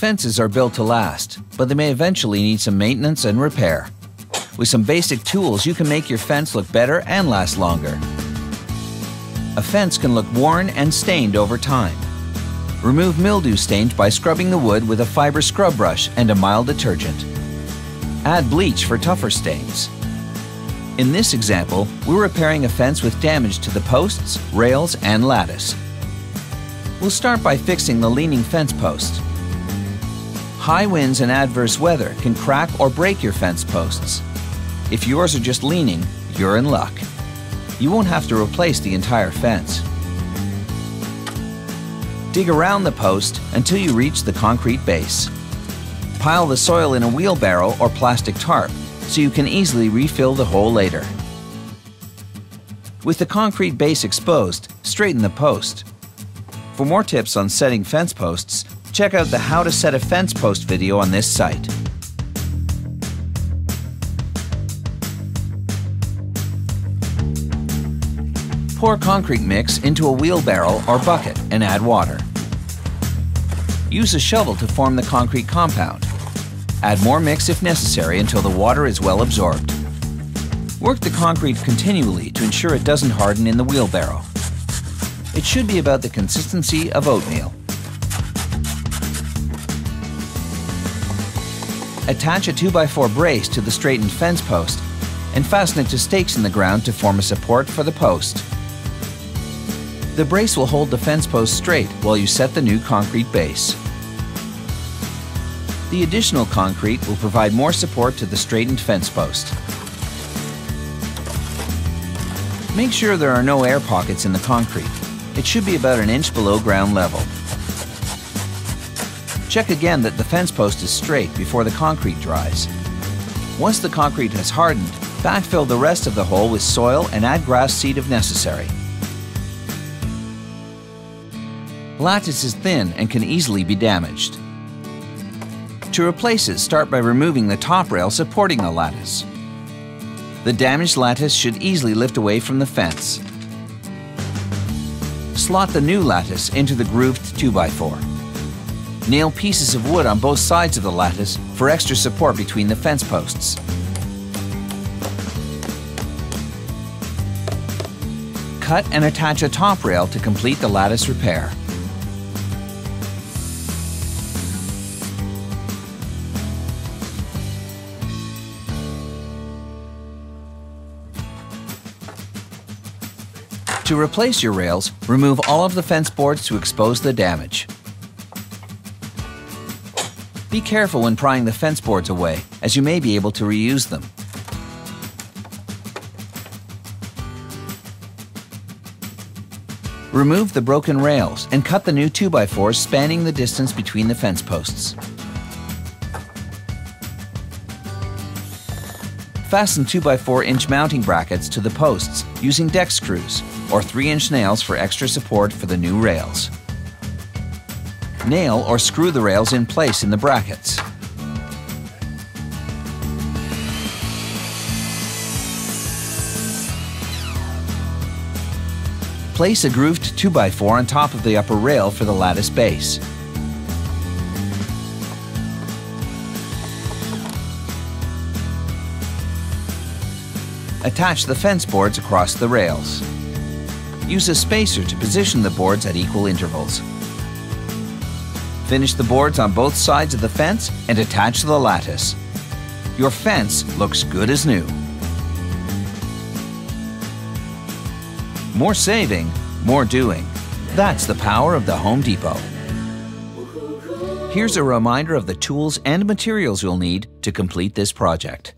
Fences are built to last, but they may eventually need some maintenance and repair. With some basic tools, you can make your fence look better and last longer. A fence can look worn and stained over time. Remove mildew stains by scrubbing the wood with a fiber scrub brush and a mild detergent. Add bleach for tougher stains. In this example, we're repairing a fence with damage to the posts, rails, and lattice. We'll start by fixing the leaning fence post. High winds and adverse weather can crack or break your fence posts. If yours are just leaning, you're in luck. You won't have to replace the entire fence. Dig around the post until you reach the concrete base. Pile the soil in a wheelbarrow or plastic tarp so you can easily refill the hole later. With the concrete base exposed, straighten the post. For more tips on setting fence posts, check out the How to Set a Fence Post video on this site. Pour concrete mix into a wheelbarrow or bucket and add water. Use a shovel to form the concrete compound. Add more mix if necessary until the water is well absorbed. Work the concrete continually to ensure it doesn't harden in the wheelbarrow. It should be about the consistency of oatmeal. Attach a 2x4 brace to the straightened fence post and fasten it to stakes in the ground to form a support for the post. The brace will hold the fence post straight while you set the new concrete base. The additional concrete will provide more support to the straightened fence post. Make sure there are no air pockets in the concrete. It should be about an inch below ground level. Check again that the fence post is straight before the concrete dries. Once the concrete has hardened, backfill the rest of the hole with soil and add grass seed if necessary. Lattice is thin and can easily be damaged. To replace it, start by removing the top rail supporting the lattice. The damaged lattice should easily lift away from the fence. Slot the new lattice into the grooved 2x4. Nail pieces of wood on both sides of the lattice for extra support between the fence posts. Cut and attach a top rail to complete the lattice repair. To replace your rails, remove all of the fence boards to expose the damage. Be careful when prying the fence boards away, as you may be able to reuse them. Remove the broken rails and cut the new 2x4s spanning the distance between the fence posts. Fasten 2x4 inch mounting brackets to the posts using deck screws or 3 inch nails for extra support for the new rails. Nail or screw the rails in place in the brackets. Place a grooved 2x4 on top of the upper rail for the lattice base. Attach the fence boards across the rails. Use a spacer to position the boards at equal intervals. Finish the boards on both sides of the fence and attach the lattice. Your fence looks good as new. More saving, more doing. That's the power of the Home Depot. Here's a reminder of the tools and materials you'll need to complete this project.